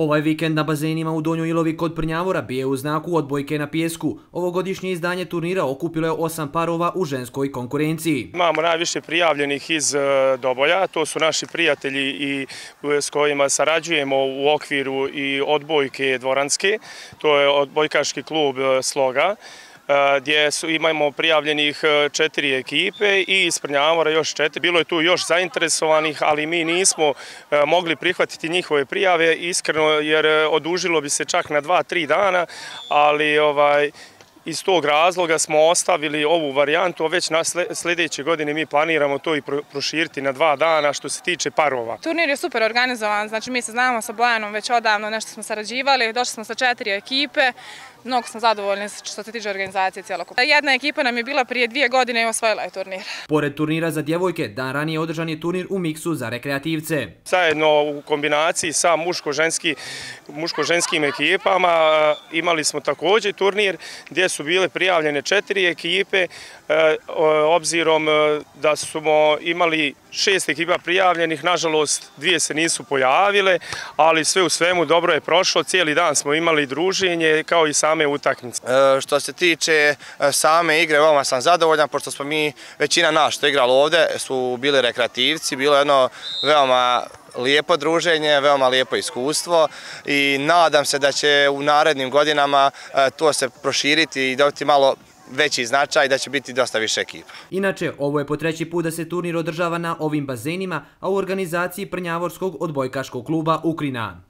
Ovaj vikend na bazenima u Donjoj Ilovi kod Prnjavora bije u znaku odbojke na pjesku. Ovogodišnje izdanje turnira okupilo je osam parova u ženskoj konkurenciji. Imamo najviše prijavljenih iz e, Doboja, to su naši prijatelji i e, s kojima sarađujemo u okviru i odbojke dvoranske, to je odbojkaški klub e, Sloga E, gdje su, imamo prijavljenih e, četiri ekipe i iz Prnjavora još četiri. Bilo je tu još zainteresovanih, ali mi nismo e, mogli prihvatiti njihove prijave, iskreno, jer odužilo bi se čak na dva, tri dana, ali ovaj, iz tog razloga smo ostavili ovu varijantu, a već na sljedeće godine mi planiramo to i proširiti na dva dana što se tiče parova. Turnir je super organizovan, znači mi se znamo sa Bojanom već odavno, nešto smo sarađivali, došli smo sa četiri ekipe, mnogo sam zadovoljna što se tiče organizacije cijelokupne. Jedna ekipa nam je bila prije dvije godine i osvojila je turnir. Pored turnira za djevojke, dan ranije održan je turnir u miksu za rekreativce. Zajedno u kombinaciji sa muško-ženskim ekipama imali smo također turnir gdje su bile prijavljene četiri ekipe, e, obzirom e, da smo imali šest ekipa prijavljenih, nažalost dvije se nisu pojavile, ali sve u svemu dobro je prošlo, cijeli dan smo imali druženje kao i same utakmice. E, što se tiče same igre, veoma sam zadovoljan, pošto smo mi, većina naš što je igralo ovde, su bili rekreativci, bilo je jedno veoma lijepo druženje, veoma lijepo iskustvo i nadam se da će u narednim godinama e, to se proširiti i dobiti malo veći značaj da će biti dosta više ekipa. Inače, ovo je po treći put da se turnir održava na ovim bazenima, a u organizaciji Prnjavorskog odbojkaškog kluba Ukrina.